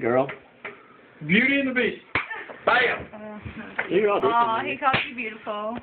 girl. Beauty and the Beast. Bam! Uh-huh. Uh, You're Aw, he called you beautiful.